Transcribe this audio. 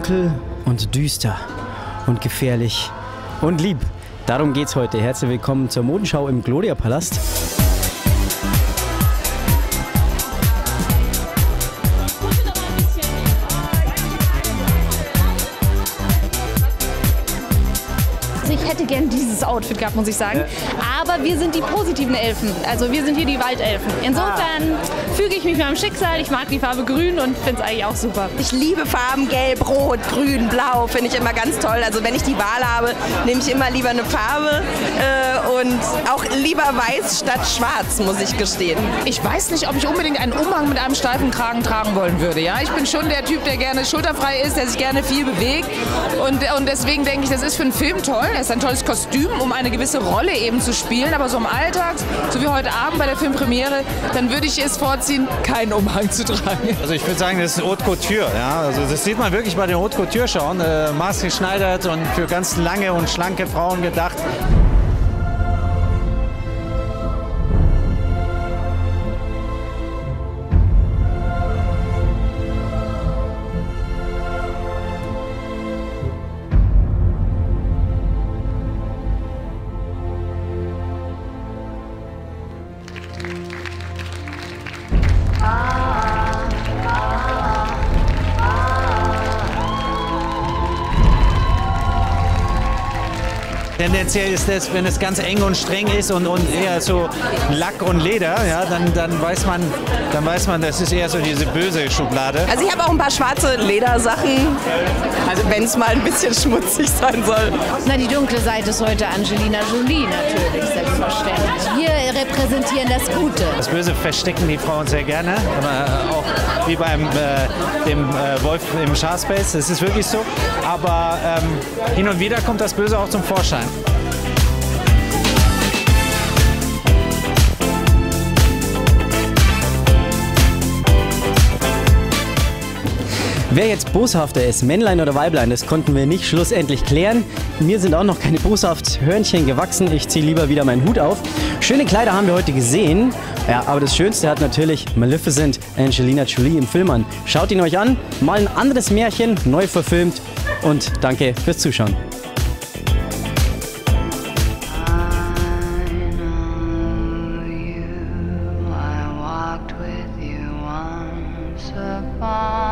Dunkel und düster und gefährlich und lieb. Darum geht's heute. Herzlich willkommen zur Modenschau im Gloria Palast. Ich hätte gern dieses Outfit gehabt, muss ich sagen. Aber wir sind die positiven Elfen. Also wir sind hier die Waldelfen. Insofern füge ich mich meinem Schicksal. Ich mag die Farbe grün und finde es eigentlich auch super. Ich liebe Farben gelb, rot, grün, blau, finde ich immer ganz toll. Also wenn ich die Wahl habe, nehme ich immer lieber eine Farbe äh, und auch lieber weiß statt schwarz, muss ich gestehen. Ich weiß nicht, ob ich unbedingt einen Umhang mit einem steifen Kragen tragen wollen würde. Ja, ich bin schon der Typ, der gerne schulterfrei ist, der sich gerne viel bewegt und, und deswegen denke ich, das ist für einen Film toll. Das ist ein tolles Kostüm, um eine gewisse Rolle eben zu spielen. Aber so im Alltag, so wie heute Abend bei der Filmpremiere, dann würde ich es vorziehen, keinen Umhang zu tragen. Also ich würde sagen, das ist Haute Couture. Ja? Also das sieht man wirklich bei den Haute Couture schauen. Äh, maßgeschneidert und für ganz lange und schlanke Frauen gedacht. Tendenziell ist das, wenn es ganz eng und streng ist und, und eher so Lack und Leder, ja, dann, dann, weiß man, dann weiß man, das ist eher so diese böse Schublade. Also ich habe auch ein paar schwarze Ledersachen, also wenn es mal ein bisschen schmutzig sein soll. Na, die dunkle Seite ist heute Angelina Jolie natürlich, selbstverständlich. Repräsentieren das Gute. Das Böse verstecken die Frauen sehr gerne, auch wie beim äh, dem äh, Wolf im Sharspace, das ist wirklich so. Aber ähm, hin und wieder kommt das Böse auch zum Vorschein. Wer jetzt boshafter ist, Männlein oder Weiblein, das konnten wir nicht schlussendlich klären. Mir sind auch noch keine boshaft Hörnchen gewachsen. Ich ziehe lieber wieder meinen Hut auf. Schöne Kleider haben wir heute gesehen. Ja, aber das Schönste hat natürlich Maleficent Angelina Jolie im Film an. Schaut ihn euch an. Mal ein anderes Märchen, neu verfilmt. Und danke fürs Zuschauen. upon